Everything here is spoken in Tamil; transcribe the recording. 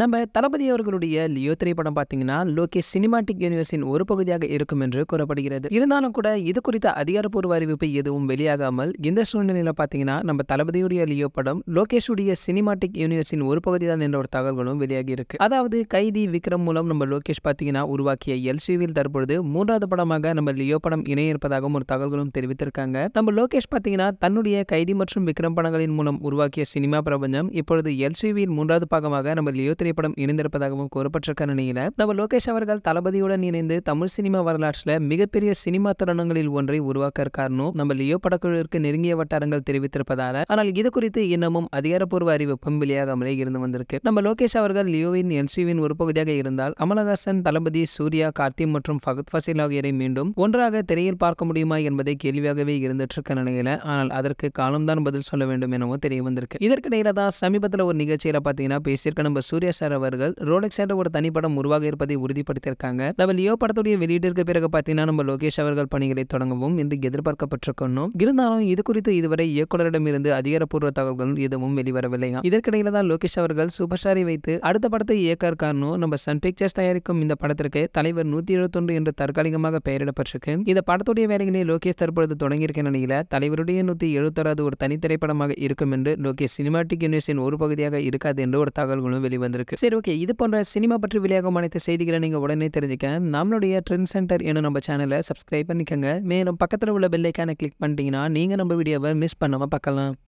நம்ம தளபதி அவர்களுடைய லியோ திரைப்படம் பார்த்தீங்கன்னா லோகேஷ் சினிமாட்டிக் யூனிவர்ஸின் ஒரு பகுதியாக இருக்கும் என்று கூறப்படுகிறது. இருந்தாலும் கூட இது குறித்த அதிகாரப்பூர்வ அறிவிப்பு எதுவும் வெளியாகாமல் இந்த சூழ்நிலையில் பார்த்தீங்கன்னா நம்ம தளபதியுடைய லியோ படம் லோகேஷுடைய சினிமாட்டிக் யூனிவர்ஸின் ஒரு பகுதி தான் என்ற ஒரு தகவல்களும் வெளியாகி இருக்கு அதாவது கைதி விக்ரம் மூலம் நம்ம லோகேஷ் பார்த்தீங்கன்னா உருவாக்கிய எல்சிவில் தற்பொழுது மூன்றாவது படமாக நம்ம லியோ படம் இணைய இருப்பதாகவும் ஒரு தகவல்களும் தெரிவித்திருக்காங்க. நம்ம லோகேஷ் பார்த்தீங்கன்னா தன்னுடைய கைதி மற்றும் விக்ரம் படங்களின் மூலம் உருவாக்கிய சினிமா பிரபஞ்சம் இப்பொழுது எல்சிவியின் மூன்றாவது பாகமாக நம்ம லியோ திரைப்படம் இணைந்திருப்பதாகவும் கூறப்பட்டிருக்க நிலையில நம்ம லோகேஷ் அவர்கள் தளபதியுடன் இணைந்து தமிழ் சினிமா வரலாற்றில் மிகப்பெரிய சினிமா தருணங்களில் ஒன்றை உருவாக்க இருக்காருன்னு நம்ம லியோ படக்குழுவிற்கு நெருங்கிய வட்டாரங்கள் தெரிவித்திருப்பதால ஆனால் இது குறித்து இன்னமும் அதிகாரப்பூர்வ அறிவிப்பும் வெளியாகாமலே இருந்து வந்திருக்கு. நம்ம லோகேஷ் அவர்கள் லியோவின் என்சிவின் ஒரு பகுதியாக இருந்தால் கமலஹாசன் தளபதி சூர்யா கார்த்தி மற்றும் ஃபகத் ஃபசீல் ஆகியோரை மீண்டும் ஒன்றாக திரையில் பார்க்க முடியுமா என்பதை கேள்வியாகவே இருந்துட்டு இருக்க நிலையில ஆனால் அதற்கு காலம்தான் பதில் சொல்ல வேண்டும் எனவும் தெரிய வந்திருக்கு. இதற்கிடையில தான் சமீபத்தில் ஒரு நிகழ்ச்சியில பாத்தீங்கன்னா பேசியிருக்க நம்ம சூர்யா சார் அவர்கள் ரோலக்ஸ் என்ற ஒரு தனிப்படம் உருவாக இருப்பதை உறுதிப்படுத்தியிருக்காங்க. நம்ம லியோ படத்துடைய வெளியீட்டிற்கு பிறகு பார்த்தீங்கன்னா நம்ம லோகேஷ் அவர்கள் பணிகளை தொடங்கவும் என்று எதிர்பார்க்கப்பட்டிருக்கணும். இருந்தாலும் இது குறித்து இதுவரை இயக்குநரிடமிருந்து அதிகாரப்பூர்வ தகவல்கள் எதுவும் வெளிவரவில்லை. இதற்கிடையில தான் லோகேஷ் அவர்கள் சூப்பர் ஸ்டாரை வைத்து அடுத்த படத்தை இயக்க இருக்காருன்னு நம்ம சன் பிக்சர்ஸ் தயாரிக்கும் இந்த படத்திற்கு தலைவர் நூத்தி இருபத்தொன்று என்று தற்காலிகமாக பெயரிடப்பட்டிருக்கு. இந்த படத்துடைய வேலைகளை லோகேஷ் தற்பொழுது தொடங்கியிருக்க நிலையில தலைவருடைய நூத்தி எழுபத்தாறாவது ஒரு தனி திரைப்படமாக இருக்கும் என்று லோகேஷ் சினிமாட்டிக் யூனிவர்ஸின் ஒரு பகுதியாக இருக்காது என்று ஒரு தகவல்களும் வெளிவந்திருக்கு. சரி ஓகே இது போன்ற சினிமா பற்றி விளையாகும் அனைத்து செய்திகளை நீங்கள் உடனே தெரிஞ்சுக்க. நம்மளுடைய ட்ரெண்ட் சென்டர் என்னும் நம்ம சேனலை சப்ஸ்கிரைப் பண்ணிக்கோங்க. மேலும் பக்கத்தில் உள்ள பெல்லைக்கான கிளிக் பண்ணிட்டீங்கன்னா நீங்கள் நம்ம வீடியோவை மிஸ் பண்ணாமல் பார்க்கலாம்.